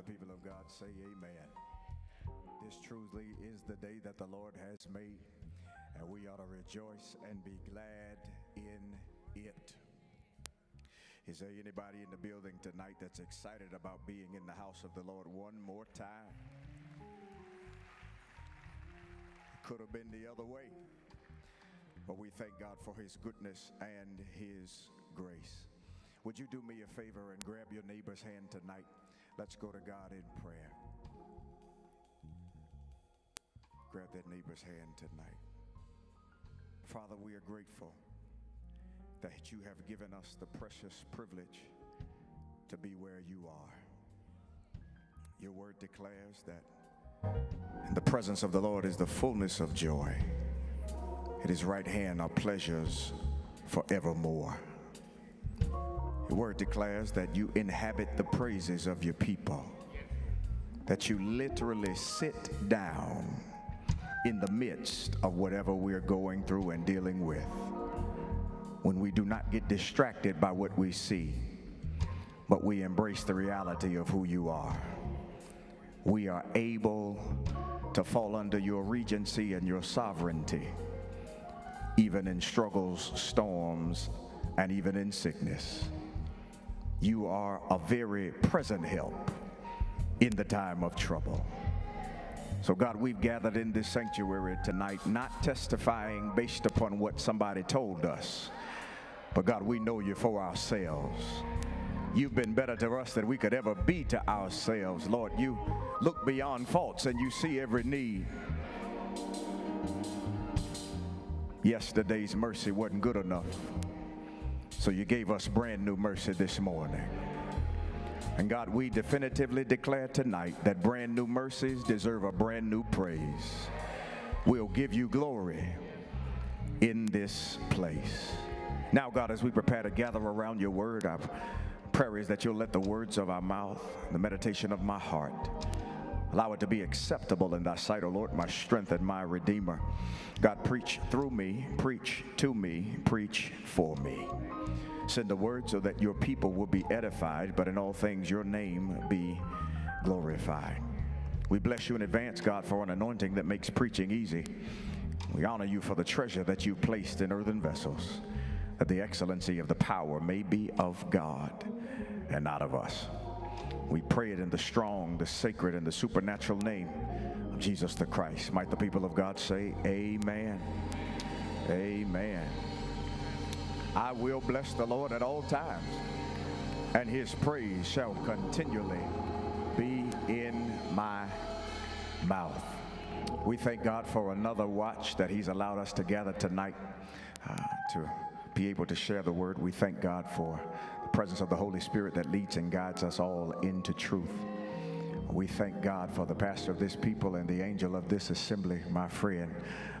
the people of God say amen. This truly is the day that the Lord has made, and we ought to rejoice and be glad in it. Is there anybody in the building tonight that's excited about being in the house of the Lord one more time? Could have been the other way. But we thank God for his goodness and his grace. Would you do me a favor and grab your neighbor's hand tonight? Let's go to God in prayer. Grab that neighbor's hand tonight. Father, we are grateful that you have given us the precious privilege to be where you are. Your word declares that in the presence of the Lord is the fullness of joy. At his right hand are pleasures forevermore. Your word declares that you inhabit the praises of your people, that you literally sit down in the midst of whatever we're going through and dealing with. When we do not get distracted by what we see, but we embrace the reality of who you are. We are able to fall under your regency and your sovereignty, even in struggles, storms, and even in sickness. You are a very present help in the time of trouble. So, God, we've gathered in this sanctuary tonight, not testifying based upon what somebody told us, but God, we know you for ourselves. You've been better to us than we could ever be to ourselves. Lord, you look beyond faults and you see every need. Yesterday's mercy wasn't good enough. So you gave us brand new mercy this morning. And God, we definitively declare tonight that brand new mercies deserve a brand new praise. We'll give you glory in this place. Now, God, as we prepare to gather around your word, our prayer is that you'll let the words of our mouth, the meditation of my heart, allow it to be acceptable in thy sight, O Lord, my strength and my redeemer. God, preach through me, preach to me, preach for me. Send the word so that your people will be edified, but in all things your name be glorified. We bless you in advance, God, for an anointing that makes preaching easy. We honor you for the treasure that you placed in earthen vessels, that the excellency of the power may be of God and not of us. We pray it in the strong, the sacred, and the supernatural name of Jesus the Christ. Might the people of God say, Amen. Amen. I will bless the Lord at all times, and his praise shall continually be in my mouth. We thank God for another watch that he's allowed us to gather tonight uh, to be able to share the word. We thank God for presence of the Holy Spirit that leads and guides us all into truth. We thank God for the pastor of this people and the angel of this assembly, my friend,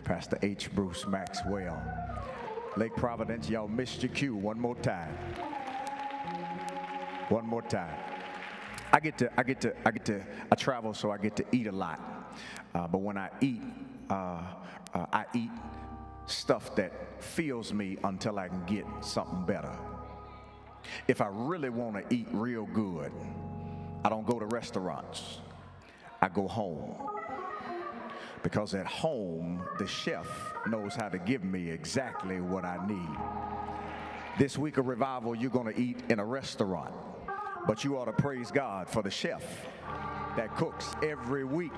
Pastor H. Bruce Maxwell. Lake Providence, y'all missed your cue one more time. One more time. I get to, I get to, I get to, I travel so I get to eat a lot. Uh, but when I eat, uh, uh, I eat stuff that fills me until I can get something better. If I really want to eat real good, I don't go to restaurants. I go home. Because at home, the chef knows how to give me exactly what I need. This week of revival, you're going to eat in a restaurant, but you ought to praise God for the chef that cooks every week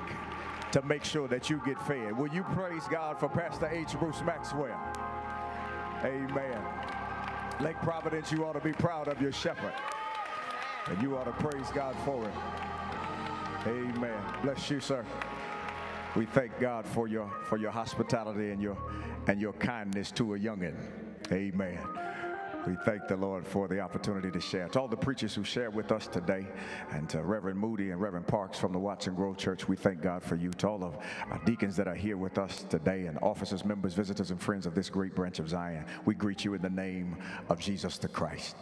to make sure that you get fed. Will you praise God for Pastor H. Bruce Maxwell? Amen. Lake Providence, you ought to be proud of your shepherd, and you ought to praise God for it. Amen. Bless you, sir. We thank God for your for your hospitality and your and your kindness to a youngin. Amen. We thank the Lord for the opportunity to share. To all the preachers who shared with us today, and to Reverend Moody and Reverend Parks from the Watson Grove Church, we thank God for you. To all of our deacons that are here with us today, and officers, members, visitors, and friends of this great branch of Zion, we greet you in the name of Jesus the Christ.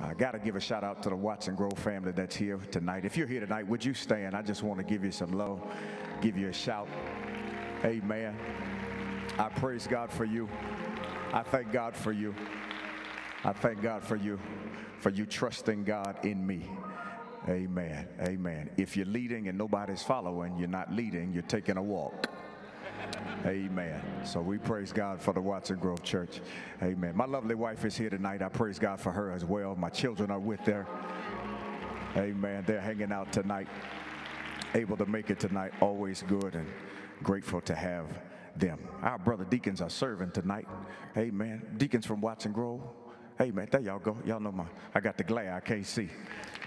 I got to give a shout out to the Watson Grove family that's here tonight. If you're here tonight, would you stand? I just want to give you some love, give you a shout. Amen. I praise God for you. I thank God for you. I thank God for you, for you trusting God in me. Amen. Amen. If you're leading and nobody's following, you're not leading, you're taking a walk. Amen. So we praise God for the Watson Grove Church. Amen. My lovely wife is here tonight. I praise God for her as well. My children are with her. Amen. They're hanging out tonight, able to make it tonight. Always good and grateful to have them. Our brother deacons are serving tonight. Amen. Deacons from Watson Grove. Amen. There y'all go. Y'all know my, I got the glare. I can't see.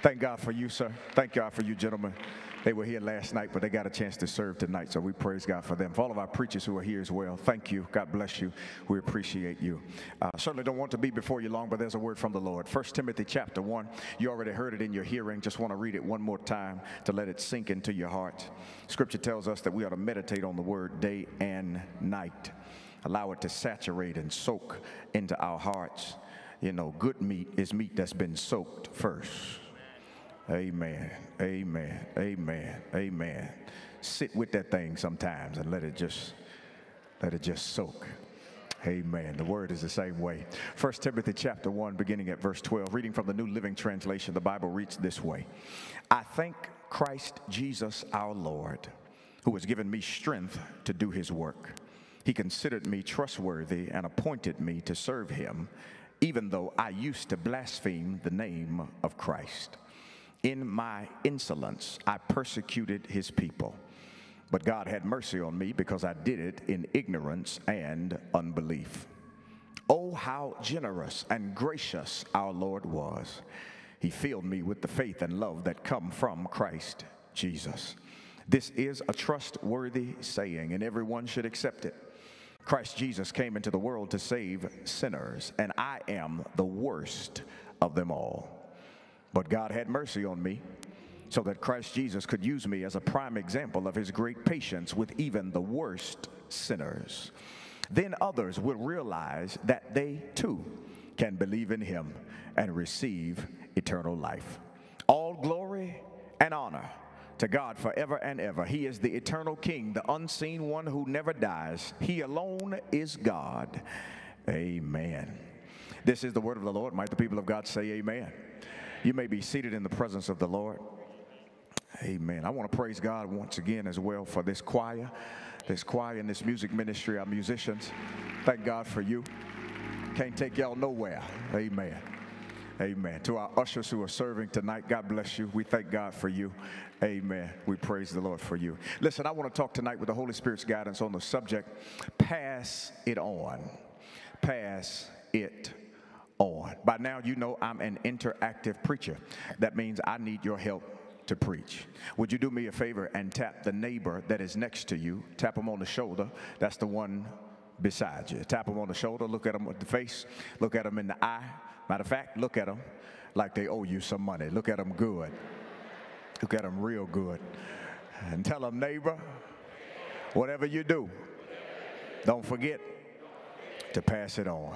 Thank God for you, sir. Thank God for you, gentlemen. They were here last night, but they got a chance to serve tonight, so we praise God for them. For all of our preachers who are here as well, thank you. God bless you. We appreciate you. Uh, certainly don't want to be before you long, but there's a word from the Lord. First Timothy chapter 1. You already heard it in your hearing. Just want to read it one more time to let it sink into your heart. Scripture tells us that we ought to meditate on the word day and night. Allow it to saturate and soak into our hearts. You know, good meat is meat that's been soaked first. Amen. Amen. Amen. Amen. Sit with that thing sometimes and let it just let it just soak. Amen. The word is the same way. First Timothy chapter 1 beginning at verse 12 reading from the New Living Translation the Bible reads this way. I thank Christ Jesus our Lord who has given me strength to do his work. He considered me trustworthy and appointed me to serve him even though I used to blaspheme the name of Christ. In my insolence, I persecuted his people. But God had mercy on me because I did it in ignorance and unbelief. Oh, how generous and gracious our Lord was. He filled me with the faith and love that come from Christ Jesus. This is a trustworthy saying, and everyone should accept it. Christ Jesus came into the world to save sinners, and I am the worst of them all. But God had mercy on me so that Christ Jesus could use me as a prime example of his great patience with even the worst sinners. Then others will realize that they too can believe in him and receive eternal life. All glory and honor to God forever and ever. He is the eternal King, the unseen one who never dies. He alone is God. Amen. This is the word of the Lord. Might the people of God say amen. You may be seated in the presence of the Lord. Amen. I want to praise God once again as well for this choir, this choir and this music ministry, our musicians. Thank God for you. Can't take y'all nowhere. Amen. Amen. To our ushers who are serving tonight, God bless you. We thank God for you. Amen. We praise the Lord for you. Listen, I want to talk tonight with the Holy Spirit's guidance on the subject pass it on. Pass it on. By now, you know I'm an interactive preacher. That means I need your help to preach. Would you do me a favor and tap the neighbor that is next to you? Tap him on the shoulder. That's the one beside you. Tap him on the shoulder, look at him with the face, look at him in the eye. Matter of fact, look at them like they owe you some money. Look at them good. Look at them real good. And tell them, neighbor, whatever you do, don't forget to pass it on.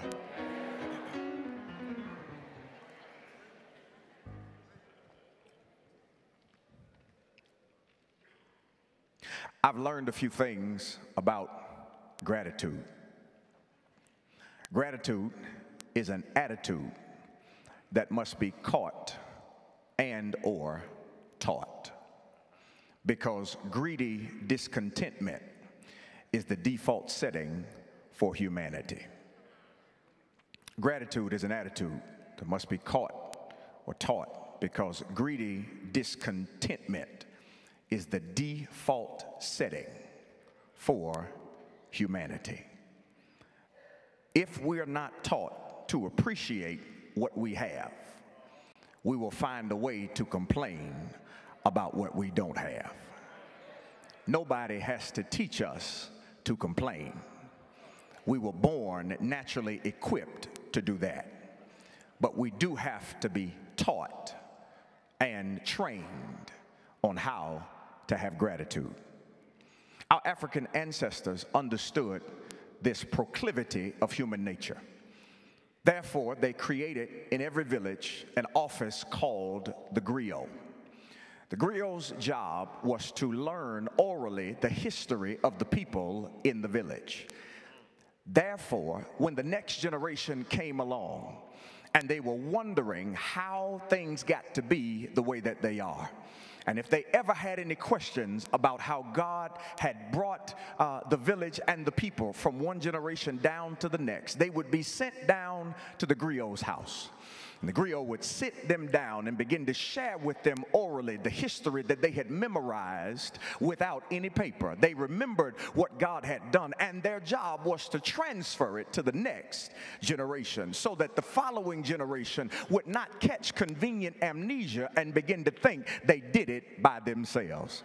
I've learned a few things about gratitude. Gratitude is an attitude that must be caught and or taught because greedy discontentment is the default setting for humanity. Gratitude is an attitude that must be caught or taught because greedy discontentment is the default setting for humanity. If we're not taught to appreciate what we have, we will find a way to complain about what we don't have. Nobody has to teach us to complain. We were born naturally equipped to do that. But we do have to be taught and trained on how to have gratitude. Our African ancestors understood this proclivity of human nature. Therefore, they created in every village an office called the griot. The griot's job was to learn orally the history of the people in the village. Therefore, when the next generation came along and they were wondering how things got to be the way that they are. And if they ever had any questions about how God had brought uh, the village and the people from one generation down to the next, they would be sent down to the griot's house. And the griot would sit them down and begin to share with them orally the history that they had memorized without any paper. They remembered what God had done, and their job was to transfer it to the next generation so that the following generation would not catch convenient amnesia and begin to think they did it by themselves.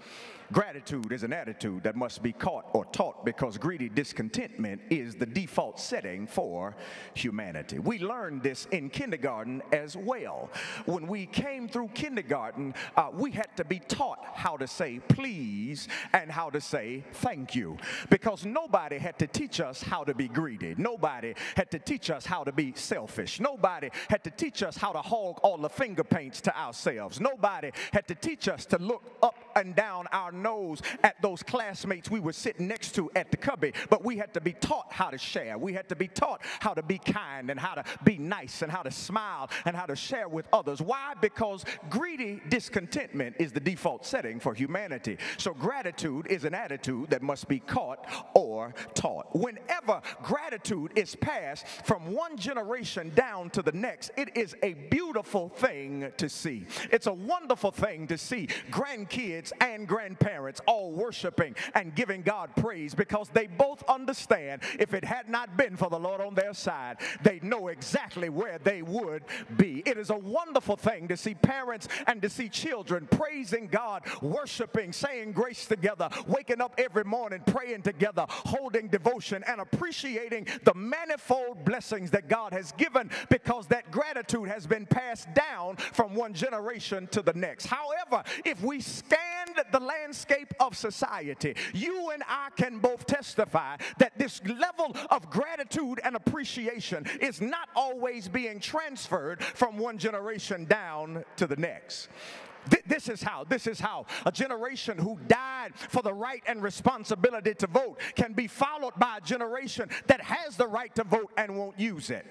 Gratitude is an attitude that must be caught or taught because greedy discontentment is the default setting for humanity. We learned this in kindergarten as well. When we came through kindergarten, uh, we had to be taught how to say please and how to say thank you because nobody had to teach us how to be greedy. Nobody had to teach us how to be selfish. Nobody had to teach us how to hog all the finger paints to ourselves. Nobody had to teach us to look up and down our nose at those classmates we were sitting next to at the cubby, but we had to be taught how to share. We had to be taught how to be kind and how to be nice and how to smile and how to share with others. Why? Because greedy discontentment is the default setting for humanity. So gratitude is an attitude that must be caught or taught. Whenever gratitude is passed from one generation down to the next, it is a beautiful thing to see. It's a wonderful thing to see grandkids and grandparents parents all worshiping and giving God praise because they both understand if it had not been for the Lord on their side, they know exactly where they would be. It is a wonderful thing to see parents and to see children praising God, worshiping, saying grace together, waking up every morning, praying together, holding devotion, and appreciating the manifold blessings that God has given because that gratitude has been passed down from one generation to the next. However, if we scanned the landscape, of society, you and I can both testify that this level of gratitude and appreciation is not always being transferred from one generation down to the next. This is how, this is how a generation who died for the right and responsibility to vote can be followed by a generation that has the right to vote and won't use it.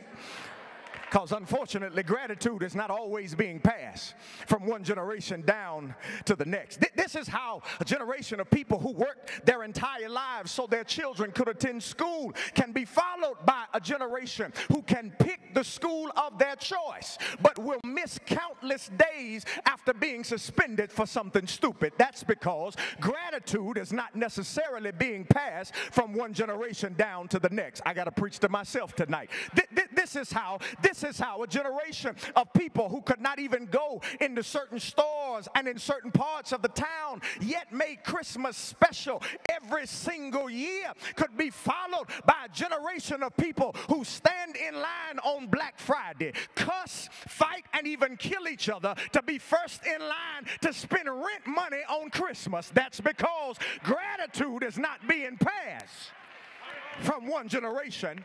Because unfortunately, gratitude is not always being passed from one generation down to the next. This is how a generation of people who worked their entire lives so their children could attend school can be followed by a generation who can pick the school of their choice, but will miss countless days after being suspended for something stupid. That's because gratitude is not necessarily being passed from one generation down to the next. I got to preach to myself tonight. This is how, this this is how a generation of people who could not even go into certain stores and in certain parts of the town, yet made Christmas special every single year, could be followed by a generation of people who stand in line on Black Friday, cuss, fight, and even kill each other to be first in line to spend rent money on Christmas. That's because gratitude is not being passed from one generation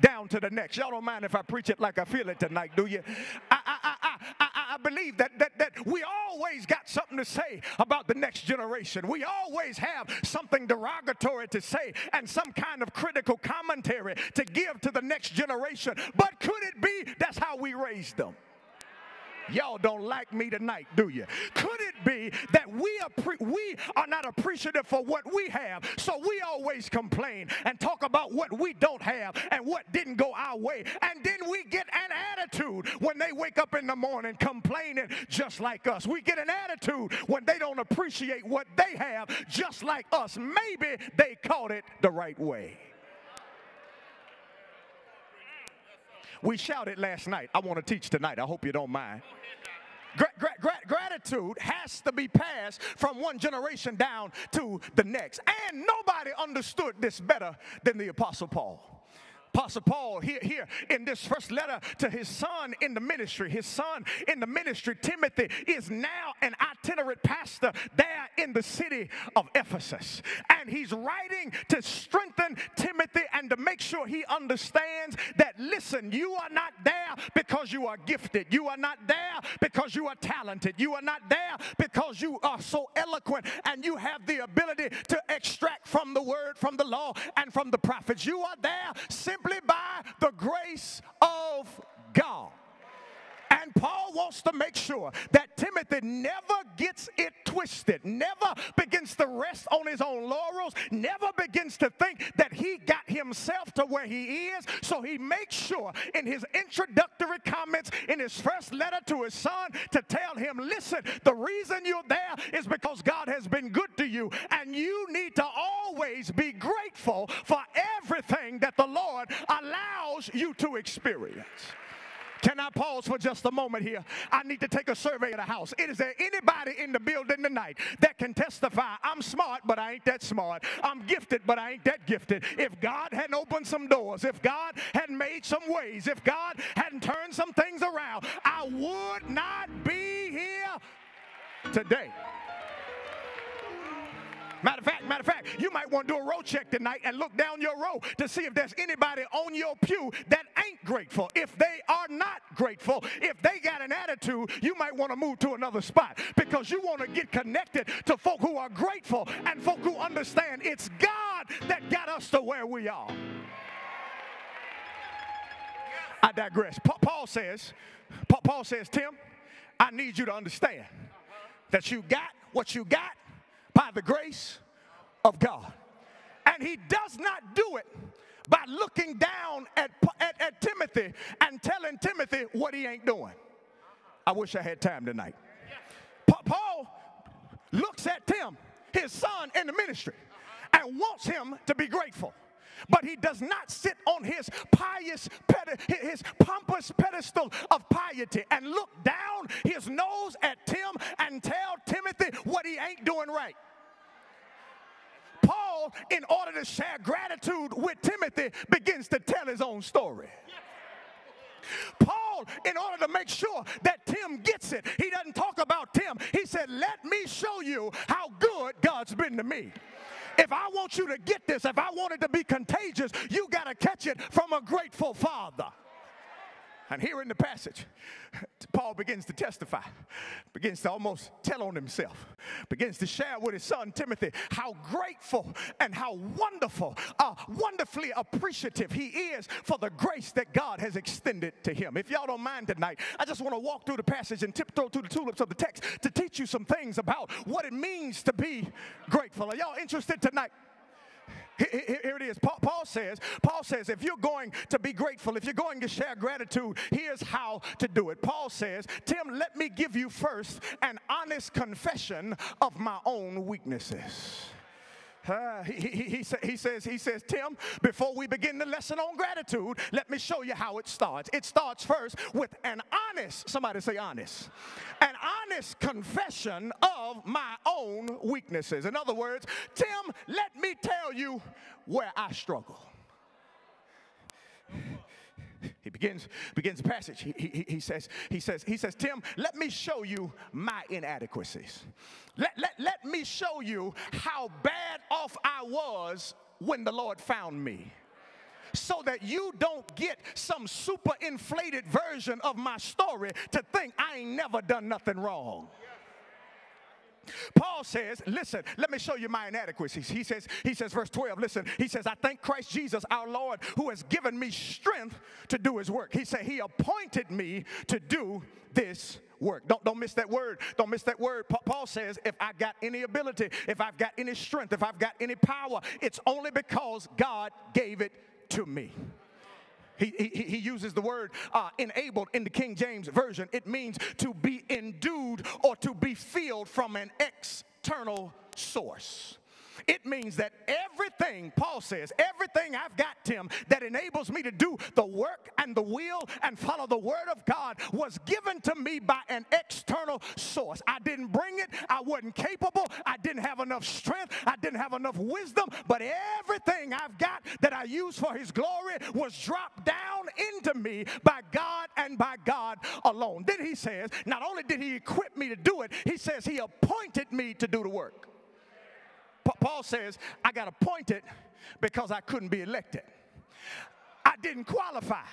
down to the next. Y'all don't mind if I preach it like I feel it tonight, do you? I, I, I, I, I believe that, that, that we always got something to say about the next generation. We always have something derogatory to say and some kind of critical commentary to give to the next generation. But could it be that's how we raised them? Y'all don't like me tonight, do you? Could it be that we are, we are not appreciative for what we have, so we always complain and talk about what we don't have and what didn't go our way, and then we get an attitude when they wake up in the morning complaining just like us. We get an attitude when they don't appreciate what they have just like us. Maybe they caught it the right way. We shouted last night. I want to teach tonight. I hope you don't mind. Gra- gra- gra- gratitude has to be passed from one generation down to the next. And nobody understood this better than the Apostle Paul. Apostle Paul here, here in this first letter to his son in the ministry. His son in the ministry, Timothy, is now an itinerant pastor there in the city of Ephesus. And he's writing to strengthen Timothy and to make sure he understands that, listen, you are not there because you are gifted. You are not there because you are talented. You are not there because you are so eloquent and you have the ability to extract from the word, from the law, and from the prophets. You are there simply simply by the grace of God. And Paul wants to make sure that Timothy never gets it twisted, never begins to rest on his own laurels, never begins to think that he got himself to where he is. So he makes sure in his introductory comments in his first letter to his son to tell him, listen, the reason you're there is because God has been good to you, and you need to always be grateful for everything that the Lord allows you to experience. Can I pause for just a moment here? I need to take a survey of the house. Is there anybody in the building tonight that can testify? I'm smart, but I ain't that smart. I'm gifted, but I ain't that gifted. If God hadn't opened some doors, if God hadn't made some ways, if God hadn't turned some things around, I would not be here today. Matter of fact, matter of fact, you might want to do a row check tonight and look down your row to see if there's anybody on your pew that ain't grateful. If they are not grateful, if they got an attitude, you might want to move to another spot because you want to get connected to folk who are grateful and folk who understand it's God that got us to where we are. I digress. Paul says, Paul says, Tim, I need you to understand that you got what you got by the grace of God. And he does not do it by looking down at, at, at, Timothy and telling Timothy what he ain't doing. I wish I had time tonight. Pa- Paul looks at Tim, his son in the ministry, and wants him to be grateful. But he does not sit on his pious, his pompous pedestal of piety and look down his nose at Tim and tell Timothy what he ain't doing right. Paul, in order to share gratitude with Timothy, begins to tell his own story. Paul, in order to make sure that Tim gets it, he doesn't talk about Tim. He said, Let me show you how good God's been to me. If I want you to get this, if I want it to be contagious, you got to catch it from a grateful father. And here in the passage, Paul begins to testify, begins to almost tell on himself, begins to share with his son Timothy how grateful and how wonderful, uh, wonderfully appreciative he is for the grace that God has extended to him. If y'all don't mind tonight, I just want to walk through the passage and tiptoe through the tulips of the text to teach you some things about what it means to be grateful. Are y'all interested tonight? Here it is. Paul says, Paul says, if you're going to be grateful, if you're going to share gratitude, here's how to do it. Paul says, Tim, let me give you first an honest confession of my own weaknesses. Uh, he, he, he, sa- he, says, he says, Tim, before we begin the lesson on gratitude, let me show you how it starts. It starts first with an honest, somebody say honest, an honest confession of my own weaknesses. In other words, Tim, let me tell you where I struggle. Begins, begins the passage. He, he, he, says, he, says, he says, Tim, let me show you my inadequacies. Let, let, let me show you how bad off I was when the Lord found me so that you don't get some super inflated version of my story to think I ain't never done nothing wrong. Paul says, listen, let me show you my inadequacies. He says, he says, verse 12, listen, he says, I thank Christ Jesus our Lord who has given me strength to do his work. He said, he appointed me to do this work. Don't, don't miss that word. Don't miss that word. Paul says, if I got any ability, if I've got any strength, if I've got any power, it's only because God gave it to me. He, he, he, uses the word uh, enabled in the King James Version. It means to be endued or to be filled from an external source. It means that everything, Paul says, everything I've got, Tim, that enables me to do the work and the will and follow the word of God was given to me by an external source. I didn't bring it, I wasn't capable, I didn't have enough strength, I didn't have enough wisdom, but everything I've got that I use for his glory was dropped down into me by God and by God alone. Then he says, not only did he equip me to do it, he says he appointed me to do the work. Paul says, I got appointed because I couldn't be elected. I didn't qualify.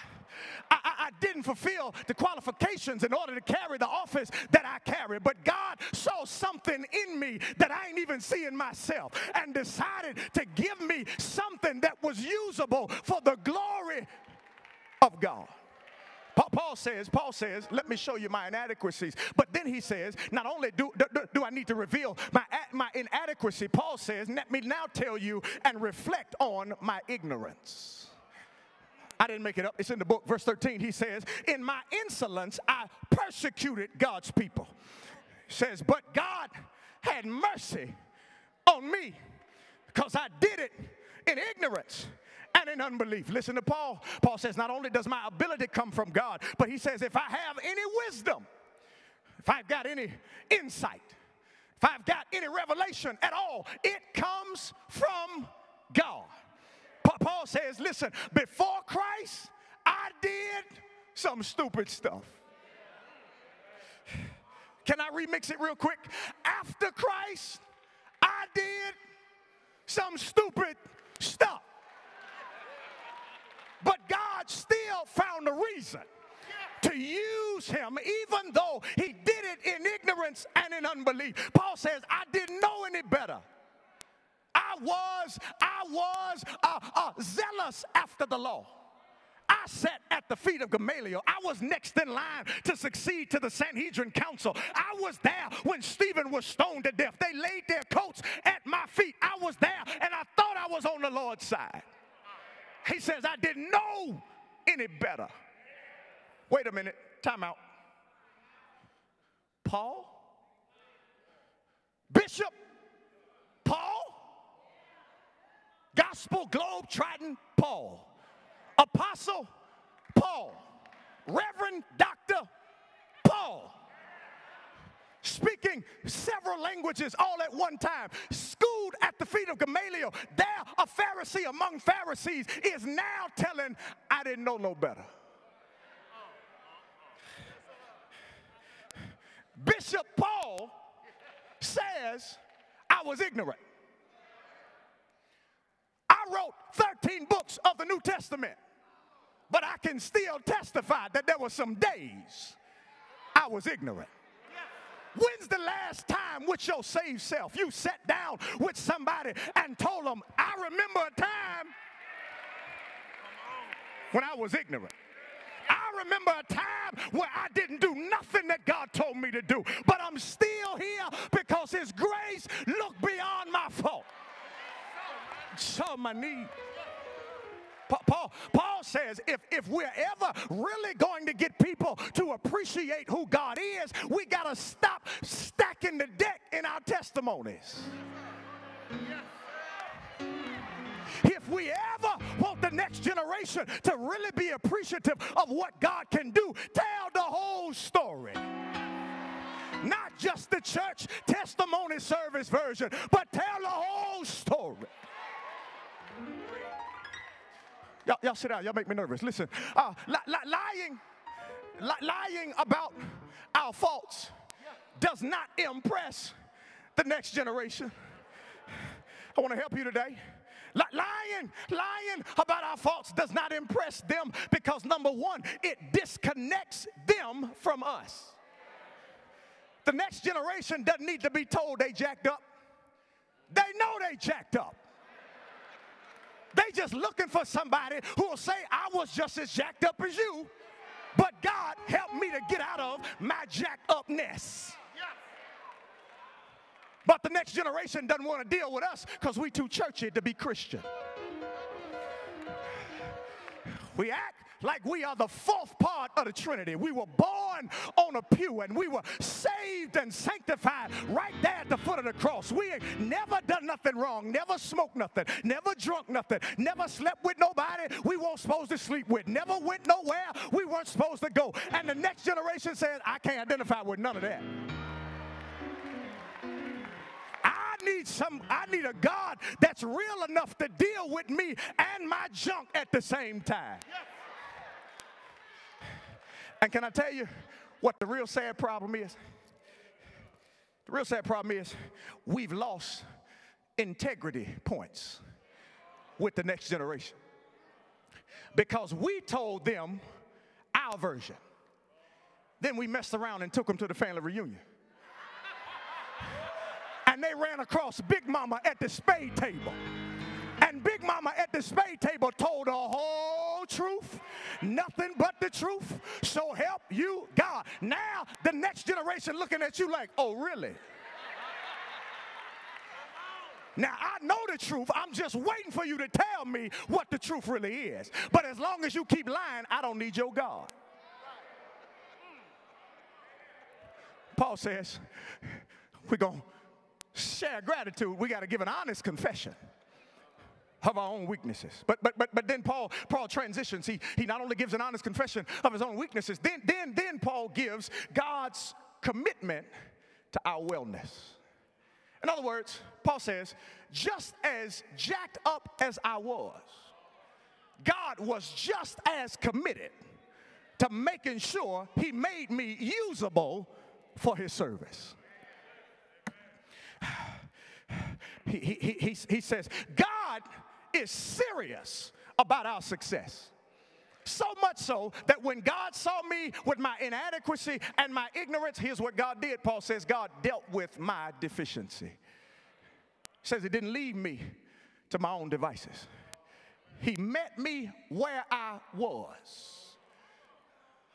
I, I, I, didn't fulfill the qualifications in order to carry the office that I carry. But God saw something in me that I ain't even seeing myself and decided to give me something that was usable for the glory of God. Paul says, Paul says, let me show you my inadequacies. But then he says, not only do, do, do I need to reveal my, my inadequacy, Paul says, let me now tell you and reflect on my ignorance. I didn't make it up. It's in the book, verse 13. He says, In my insolence, I persecuted God's people. He says, But God had mercy on me because I did it in ignorance and in unbelief. Listen to Paul. Paul says, Not only does my ability come from God, but he says, If I have any wisdom, if I've got any insight, if I've got any revelation at all, it comes from God. Paul says, Listen, before Christ, I did some stupid stuff. Can I remix it real quick? After Christ, I did some stupid stuff. But God still found a reason to use him, even though he did it in ignorance and in unbelief. Paul says, I didn't know any better. I was, I was uh, uh, zealous after the law. I sat at the feet of Gamaliel. I was next in line to succeed to the Sanhedrin council. I was there when Stephen was stoned to death. They laid their coats at my feet. I was there and I thought I was on the Lord's side. He says, I didn't know any better. Wait a minute, time out. Paul? Bishop? Paul? Gospel globe trotting Paul. Apostle Paul. Reverend Dr. Speaking several languages all at one time, schooled at the feet of Gamaliel. There, a Pharisee among Pharisees is now telling, I didn't know no better. Bishop Paul says, I was ignorant. I wrote 13 books of the New Testament, but I can still testify that there were some days I was ignorant. When's the last time with your saved self you sat down with somebody and told them, I remember a time when I was ignorant? I remember a time where I didn't do nothing that God told me to do, but I'm still here because His grace looked beyond my fault. Saw my need. Paul, Paul says if, if we're ever really going to get people to appreciate who God is, we got to stop stacking the deck in our testimonies. If we ever want the next generation to really be appreciative of what God can do, tell the whole story not just the church testimony service version, but tell the whole story. Y'all, y'all sit down. Y'all make me nervous. Listen, uh, li- li- lying, li- lying about our faults does not impress the next generation. I want to help you today. lying, lying about our faults does not impress them because number one, it disconnects them from us. The next generation doesn't need to be told they jacked up. They know they jacked up. They just looking for somebody who will say, I was just as jacked up as you, but God helped me to get out of my jacked upness. But the next generation doesn't want to deal with us because we too churchy to be Christian. We act like we are the fourth part of the Trinity. We were born on a pew and we were saved and sanctified right there at the foot of the cross. We ain't never done nothing wrong, never smoked nothing, never drunk nothing, never slept with nobody we weren't supposed to sleep with, never went nowhere we weren't supposed to go. And the next generation says, I can't identify with none of that. I need some, I need a God that's real enough to deal with me and my junk at the same time. And can I tell you what the real sad problem is? The real sad problem is we've lost integrity points with the next generation because we told them our version. Then we messed around and took them to the family reunion. And they ran across Big Mama at the spade table. And Big Mama at the spade table told a whole truth, nothing but the truth. So help you God. Now the next generation looking at you like, oh, really? Now, I know the truth. I'm just waiting for you to tell me what the truth really is. But as long as you keep lying, I don't need your God. Paul says, we're going to share gratitude. We got to give an honest confession of our own weaknesses. But but but but then Paul Paul transitions. He he not only gives an honest confession of his own weaknesses, then then then Paul gives God's commitment to our wellness. In other words, Paul says, just as jacked up as I was, God was just as committed to making sure he made me usable for his service. He, he, he, he says, God is serious about our success. So much so that when God saw me with my inadequacy and my ignorance, here's what God did. Paul says, God dealt with my deficiency. He says, He didn't leave me to my own devices. He met me where I was.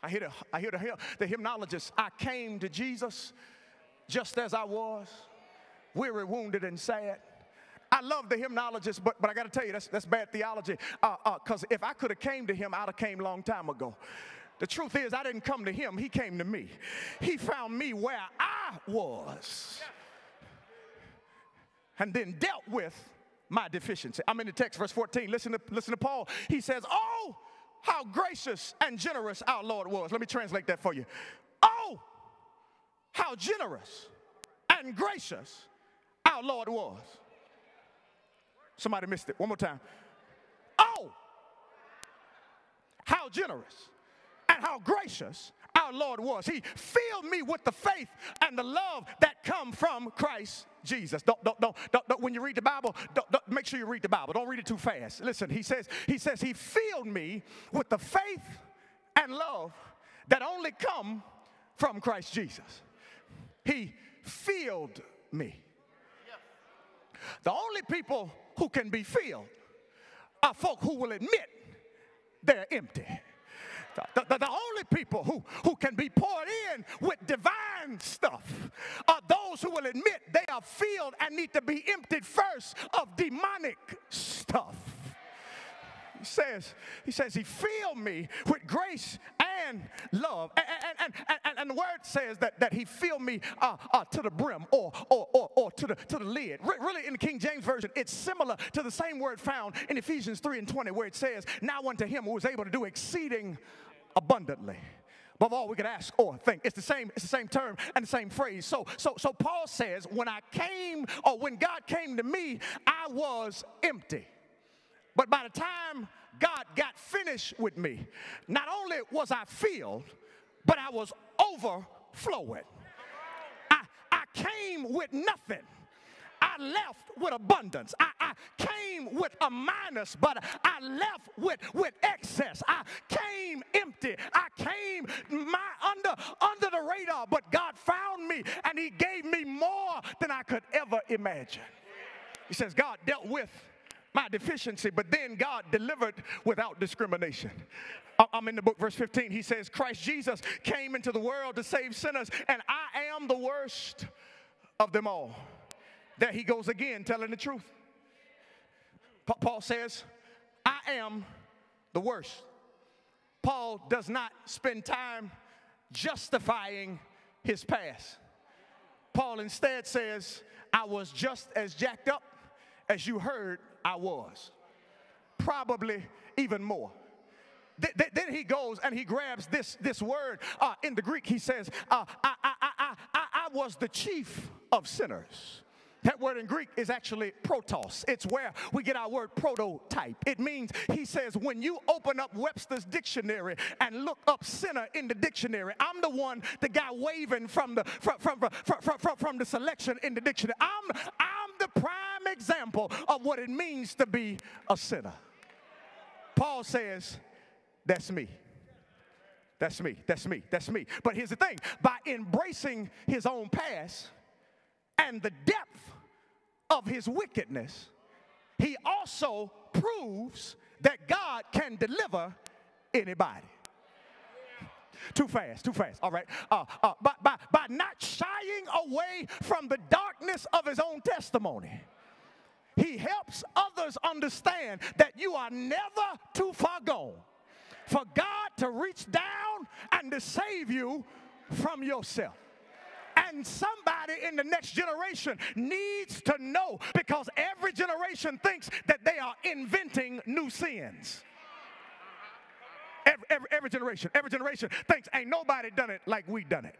I hear the, I hear the, the hymnologist. I came to Jesus just as I was, weary, wounded, and sad. I love the hymnologist, but, but I got to tell you, that's, that's bad theology. Because uh, uh, if I could have came to him, I'd have came long time ago. The truth is, I didn't come to him. He came to me. He found me where I was and then dealt with my deficiency. I'm in the text, verse 14. Listen to, listen to Paul. He says, Oh, how gracious and generous our Lord was. Let me translate that for you. Oh, how generous and gracious our Lord was. Somebody missed it. One more time. Oh, how generous and how gracious our Lord was. He filled me with the faith and the love that come from Christ Jesus. Don't, don't, don't, don't, when you read the Bible, don't, don't, make sure you read the Bible. Don't read it too fast. Listen, he says, he says, he filled me with the faith and love that only come from Christ Jesus. He filled me. The only people who can be filled are folk who will admit they're empty. The, the, the, only people who, who can be poured in with divine stuff are those who will admit they are filled and need to be emptied first of demonic stuff. He says, he says, he filled me with grace and love. And, and, and, and, and the word says that, that he filled me uh, uh, to the brim or, or, or, or to, the, to the lid. Re- really, in the King James Version, it's similar to the same word found in Ephesians 3 and 20, where it says, Now unto him who was able to do exceeding abundantly above all we could ask or think. It's the same, it's the same term and the same phrase. So, so, so Paul says, when I came or when God came to me, I was empty. But by the time God got finished with me, not only was I filled, but I was overflowing. I, I came with nothing. I left with abundance. I, I, came with a minus, but I left with, with excess. I came empty. I came my under under the radar, but God found me and He gave me more than I could ever imagine. He says, God dealt with my deficiency, but then God delivered without discrimination. I'm in the book, verse 15. He says, Christ Jesus came into the world to save sinners, and I am the worst of them all. There he goes again, telling the truth. Paul says, I am the worst. Paul does not spend time justifying his past. Paul instead says, I was just as jacked up as you heard I was. Probably even more. Th- then he goes and he grabs this, this word uh, in the Greek. He says, uh, I, I, I, I, I was the chief of sinners. That word in Greek is actually protos. It's where we get our word prototype. It means, he says, when you open up Webster's dictionary and look up sinner in the dictionary, I'm the one, the guy waving from the from, from, from, from, from the selection in the dictionary. I'm, I'm prime example of what it means to be a sinner. Paul says, that's me. That's me. That's me. That's me. But here's the thing by embracing his own past, and the depth of his wickedness, he also proves that God can deliver anybody. Too fast, too fast. All right. Uh, uh, by, by, by not shying away from the darkness of his own testimony, he helps others understand that you are never too far gone for God to reach down and to save you from yourself. And somebody in the next generation needs to know because every generation thinks that they are inventing new sins. Every, every, every generation, every generation thinks ain't nobody done it like we done it.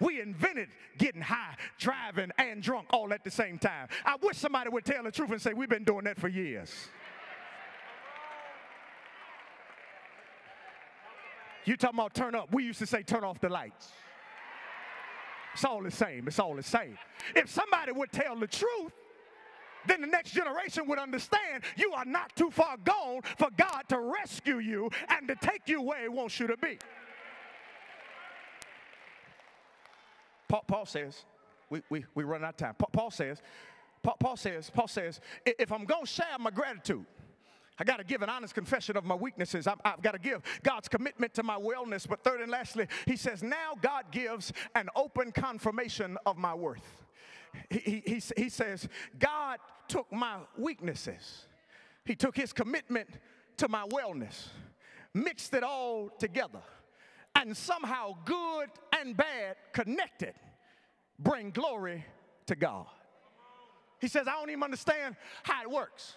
We invented getting high, driving, and drunk all at the same time. I wish somebody would tell the truth and say, We've been doing that for years. You talking about turn up. We used to say turn off the lights. It's all the same. It's all the same. If somebody would tell the truth, then the next generation would understand you are not too far gone for God to rescue you and to take you where He wants you to be. Paul, Paul says, we, we, we run out of time. Paul, Paul says, Paul, Paul says, Paul says, if I'm going to share my gratitude, I got to give an honest confession of my weaknesses. I've, I've got to give God's commitment to my wellness. But third and lastly, he says, now God gives an open confirmation of my worth. He, he, he says, God took my weaknesses, He took His commitment to my wellness, mixed it all together, and somehow good and bad connected bring glory to God. He says, I don't even understand how it works.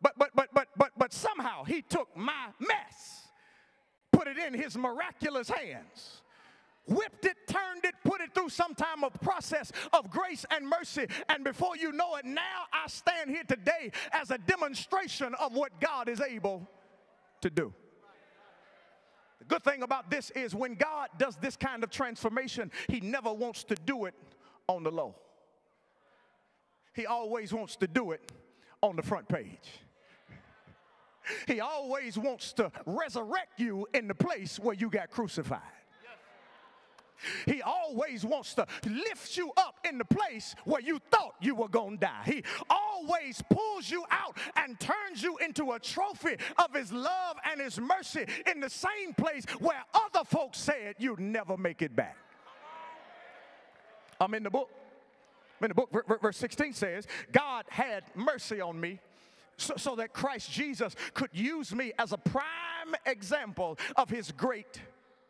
But but but but but but somehow he took my mess, put it in his miraculous hands. Whipped it, turned it, put it through some time of process of grace and mercy. And before you know it, now I stand here today as a demonstration of what God is able to do. The good thing about this is when God does this kind of transformation, He never wants to do it on the low. He always wants to do it on the front page. He always wants to resurrect you in the place where you got crucified. He always wants to lift you up in the place where you thought you were going to die. He always pulls you out and turns you into a trophy of his love and his mercy in the same place where other folks said you'd never make it back. I'm in the book. I'm in the book, verse 16 says, God had mercy on me so, so that Christ Jesus could use me as a prime example of his great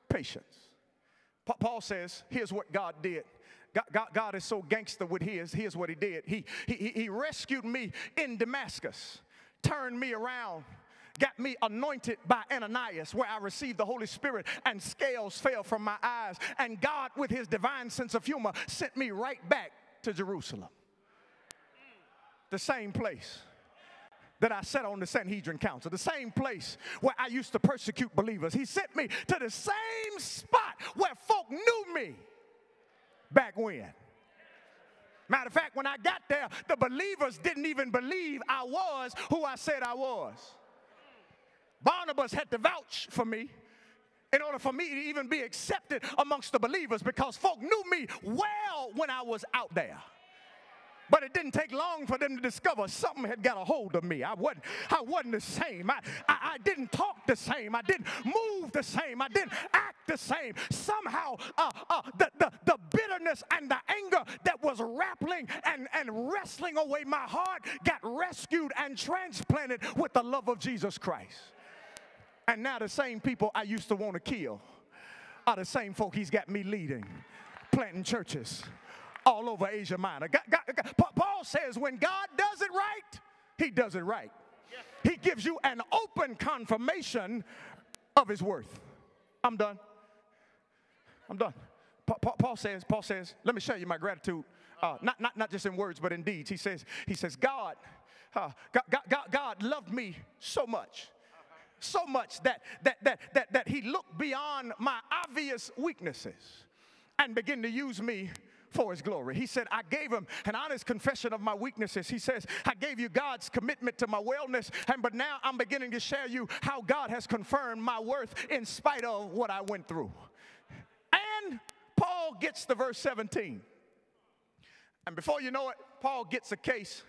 patience. Pa- Paul says, here's what God did. God, God, God, is so gangster with his. Here's what he did. He, he, he rescued me in Damascus, turned me around, got me anointed by Ananias, where I received the Holy Spirit, and scales fell from my eyes. And God, with his divine sense of humor, sent me right back to Jerusalem. The same place that I sat on the Sanhedrin Council, the same place where I used to persecute believers. He sent me to the same spot where folk knew me back when. Matter of fact, when I got there, the believers didn't even believe I was who I said I was. Barnabas had to vouch for me in order for me to even be accepted amongst the believers because folk knew me well when I was out there. But it didn't take long for them to discover something had got a hold of me. I wasn't, I wasn't the same. I, I, I didn't talk the same. I didn't move the same. I didn't act the same. Somehow, uh, uh, the, the, the bitterness and the anger that was rattling and, and wrestling away my heart got rescued and transplanted with the love of Jesus Christ. And now the same people I used to want to kill are the same folk he's got me leading, planting churches all over Asia Minor. God, God, God, Paul says when God does it right, he does it right. He gives you an open confirmation of his worth. I'm done. I'm done. Paul says, Paul says, let me show you my gratitude. Uh, not, not, not just in words, but in deeds. He says, he says, God, uh, God, God, God loved me so much so much that, that, that, that, that he looked beyond my obvious weaknesses and began to use me for his glory. He said, I gave him an honest confession of my weaknesses. He says, I gave you God's commitment to my wellness, and but now I'm beginning to share you how God has confirmed my worth in spite of what I went through. And Paul gets to verse 17. And before you know it, Paul gets a case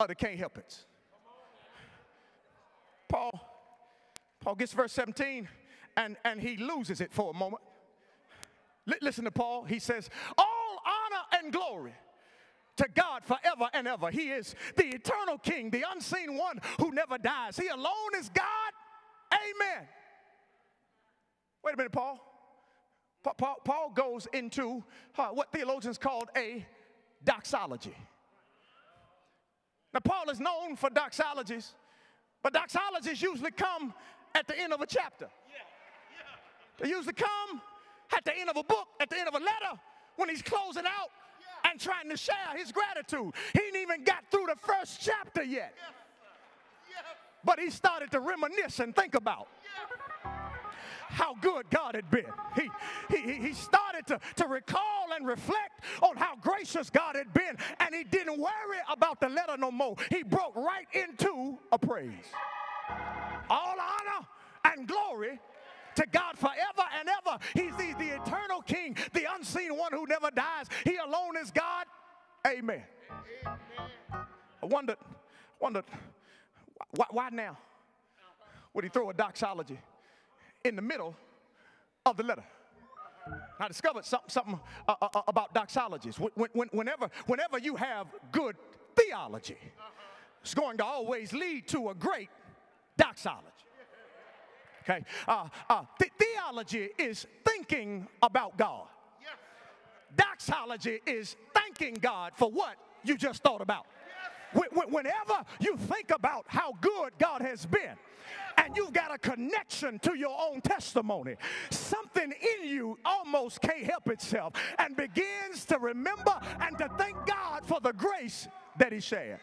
of the can't help it. Paul, Paul gets verse 17 and, and he loses it for a moment. L- listen to Paul. He says, honor and glory to God forever and ever. He is the eternal King, the unseen one who never dies. He alone is God. Amen. Wait a minute, Paul. Paul, Paul goes into uh, what theologians called a doxology. Now, Paul is known for doxologies, but doxologies usually come at the end of a chapter. They usually come at the end of a book, at the end of a letter, when he's closing out and trying to share his gratitude. He ain't even got through the first chapter yet. But he started to reminisce and think about how good God had been. He, he, he started to, to recall and reflect on how gracious God had been, and he didn't worry about the letter no more. He broke right into a praise. All honor and glory to God forever and ever. He's the, the eternal King, the unseen one who never dies. He alone is God. Amen. I wondered, wondered why, why now would he throw a doxology in the middle of the letter? I discovered something, something uh, uh, uh about doxologies. When, when, whenever, whenever you have good theology, it's going to always lead to a great doxology. Okay? Uh, uh, th- theology is thinking about God. Doxology is thanking God for what you just thought about. Whenever you think about how good God has been, and you've got a connection to your own testimony, something in you almost can't help itself and begins to remember and to thank God for the grace that He shared.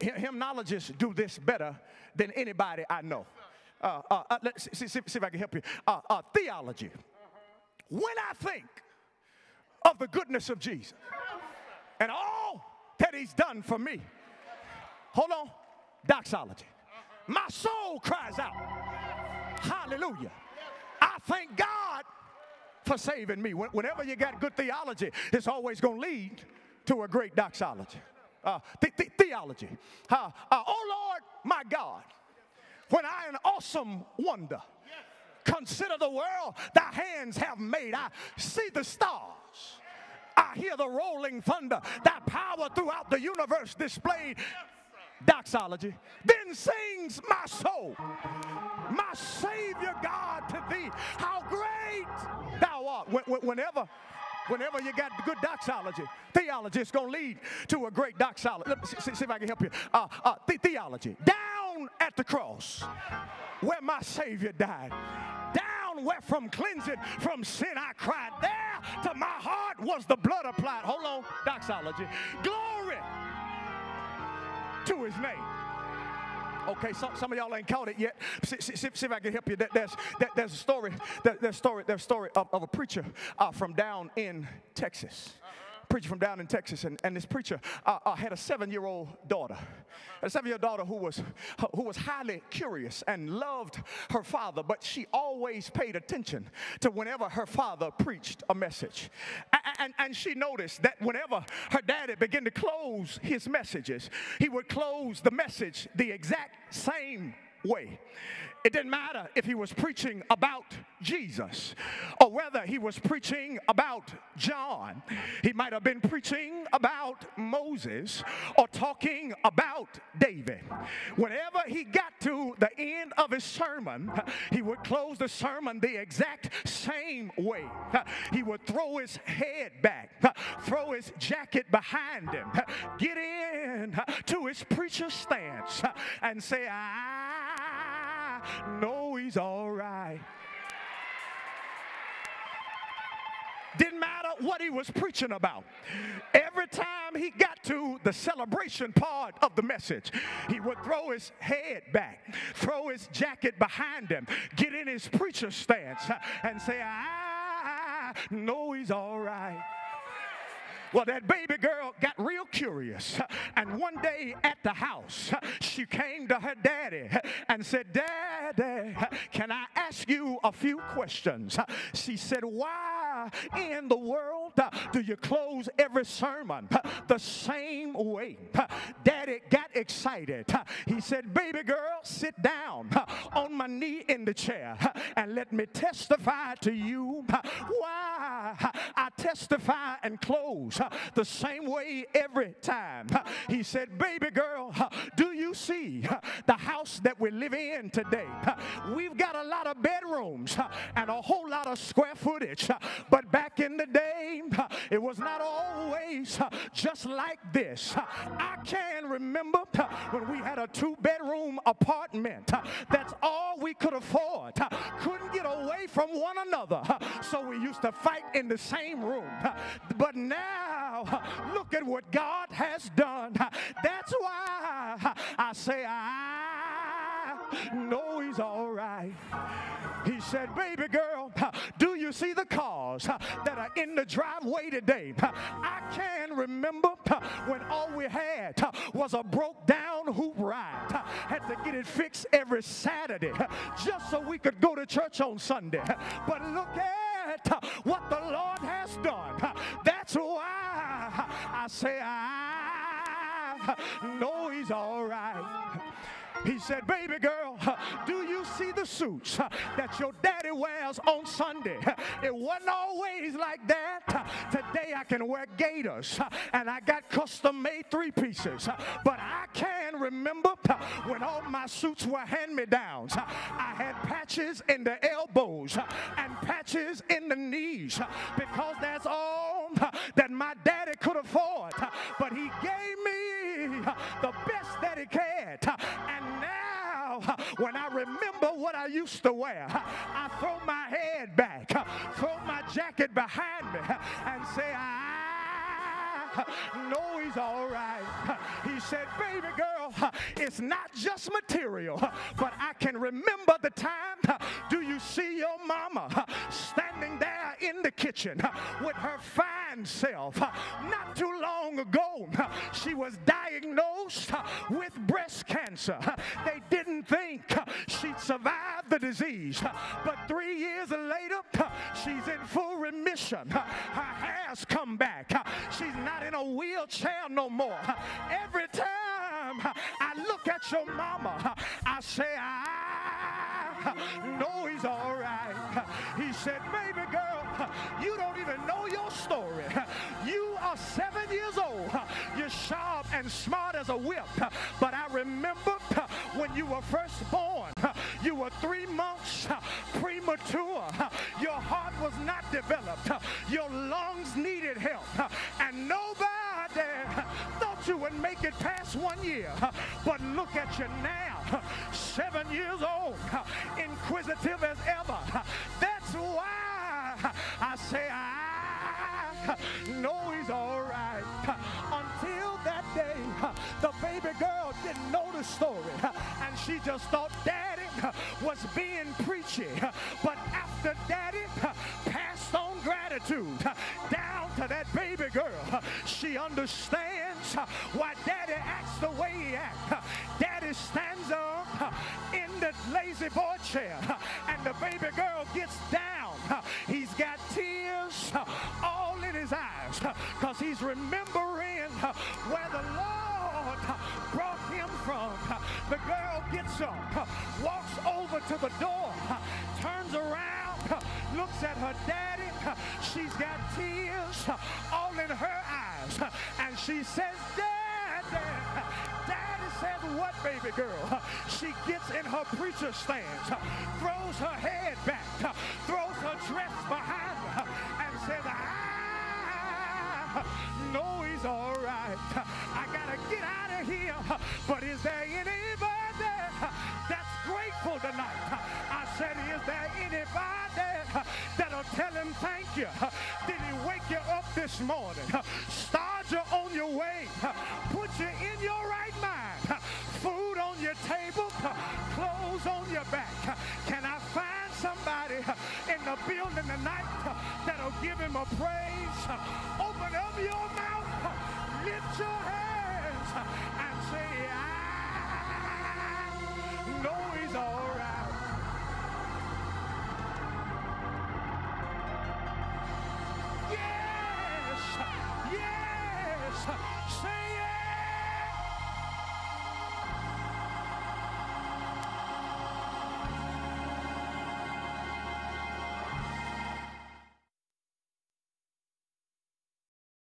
Hymnologists do this better than anybody I know uh, uh, uh, let's see, see, see, if I can help you. Uh, uh, theology. When I think of the goodness of Jesus and all that he's done for me, hold on, doxology. My soul cries out, hallelujah. I thank God for saving me. Whenever you got good theology, it's always going to lead to a great doxology. Uh, th- th- theology. Uh, uh, oh Lord, my God, when I an awesome wonder. Consider the world thy hands have made. I see the stars. I hear the rolling thunder. Thy power throughout the universe displayed. Doxology. Then sings my soul, my Savior God to thee. How great thou art. Whenever whenever you got good doxology, theology is going to lead to a great doxology. Let me see, see if I can help you. Uh, uh, the- theology. Down at the cross where my Savior died. Down where from cleansing from sin I cried. There to my heart was the blood applied. Hold on, doxology. Glory to his name. Okay, some, some of y'all ain't caught it yet. See, see, see, if I can help you. There's, there's a story, there's a story, there's a story of, of a preacher uh, from down in Texas preacher from down in Texas, and, and this preacher uh, uh, had a seven-year-old daughter, a seven-year-old daughter who was who was highly curious and loved her father, but she always paid attention to whenever her father preached a message, and, and, and she noticed that whenever her daddy began to close his messages, he would close the message the exact same way. It didn't matter if he was preaching about Jesus or whether he was preaching about John. He might have been preaching about Moses or talking about David. Whenever he got to the end of his sermon, he would close the sermon the exact same way. He would throw his head back, throw his jacket behind him, get in to his preacher stance, and say, I know he's all right. Didn't matter what he was preaching about. Every time he got to the celebration part of the message, he would throw his head back, throw his jacket behind him, get in his preacher stance, and say, ah, I know he's all right. Well, that baby girl got real curious. And one day at the house, she came to her daddy and said, Daddy, can I ask you a few questions? She said, Why in the world do you close every sermon the same way? Daddy got excited. He said, Baby girl, sit down on my knee in the chair and let me testify to you why I testify and close the same way every time. He said, Baby girl, do you see the house that we live in today? We've got a lot of bedrooms and a whole lot of square footage, but back in the day, it was not always just like this. I can remember when we had a two bedroom apartment. That's all we could afford. Couldn't get away from one another. So we used to fight in the same room. But now, look at what God has done. That's why I say, I know He's all right. He said, Baby girl, do you see the cars that are in the driveway today? I can remember when all we had was a broke down hoop ride. Had to get it fixed every Saturday just so we could go to church on Sunday. But look at what the Lord has done. That's why I say, ah, I know He's all right. He said, Baby girl, do you see the suits uh, that your daddy wears on Sunday? It wasn't always like that. Today I can wear gaiters uh, and I got custom made three pieces. Uh, but I can remember when all my suits were hand me downs. I had patches in the elbows and patches in the knees because that's all that my daddy could afford. But he gave me the best that he could. And when I remember what I used to wear, I throw my head back, throw my jacket behind me, and say, I know he's all right. He said, baby girl, it's not just material, but I can remember the time. Do you see your mama standing there in the kitchen with her fine self? Not too long ago, she was diagnosed with breast cancer. They didn't think she'd survive the disease, but three years later, she's in full remission. Her hair's come back. Uh, she's not in a wheelchair no more. Uh, every time uh, I look at your mama, I say, ah, I know he's all right. He said, baby girl, you don't even know your story. You are seven years old. You're sharp and smart as a whip. But I remember when you were first born, you were three months premature. Your heart was not developed. Your lungs needed help. And nobody thought you would make it past one year. But look at you now, seven years old, inquisitive as ever. That's why I say ah, I know he's all right. That day, the baby girl didn't know the story, and she just thought daddy was being preachy. But after daddy passed on gratitude down to that baby girl, she understands why daddy acts the way he acts. Daddy stands up in the La-Z-Boy chair, and the baby girl gets down. He's got tears all in his eyes because he's remembering where the Lord brought him from. The girl gets up, walks over to the door, turns around, looks at her daddy. She's got tears all in her eyes. And she says, Daddy, Daddy said what, baby girl? She gets in her preacher stance, throws her head back, throws her dress behind her, and says, I know he's all right. I got to get out of here. But is there anybody that's grateful tonight? I said, is there anybody that'll tell him thank you? Did he wake you up this morning? Start you on your way. Put you in your right mind. Food on your table. Clothes on your back. Can I find somebody in the building tonight that'll give him a praise, open your mouth, lift your hands,